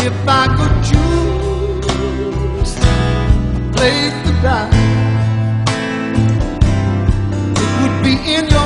If I could choose place to die, it would be in your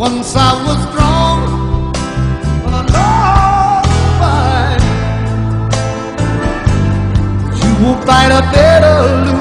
Once I was strong, but I lost the fight. You will fight a better lose.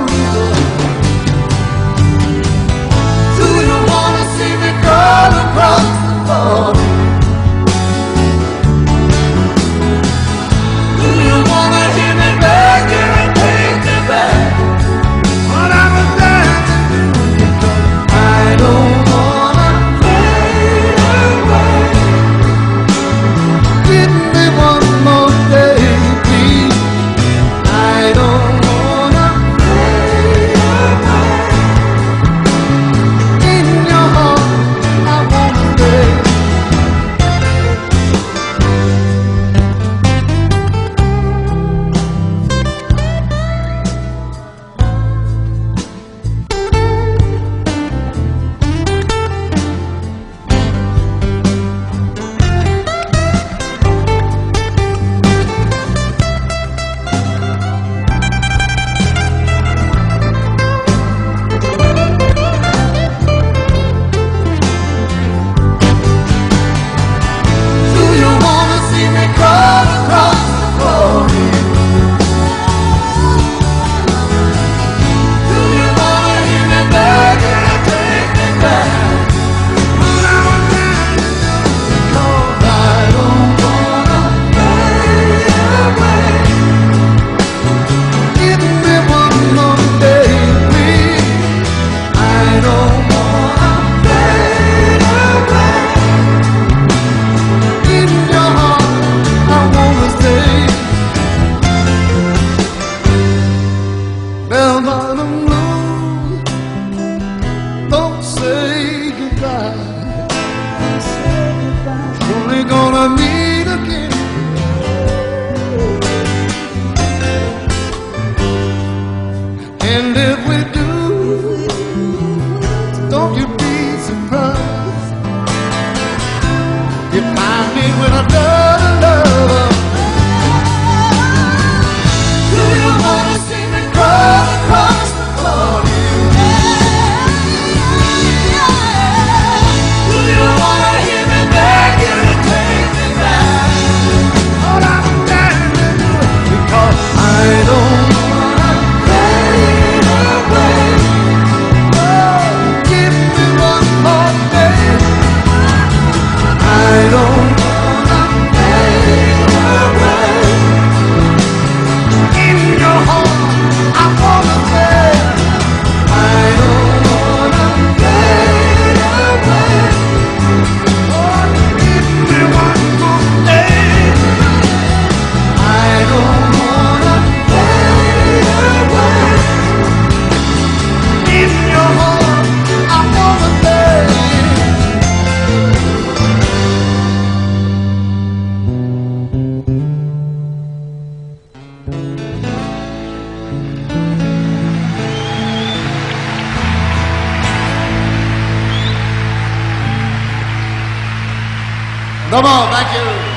Come on, thank you.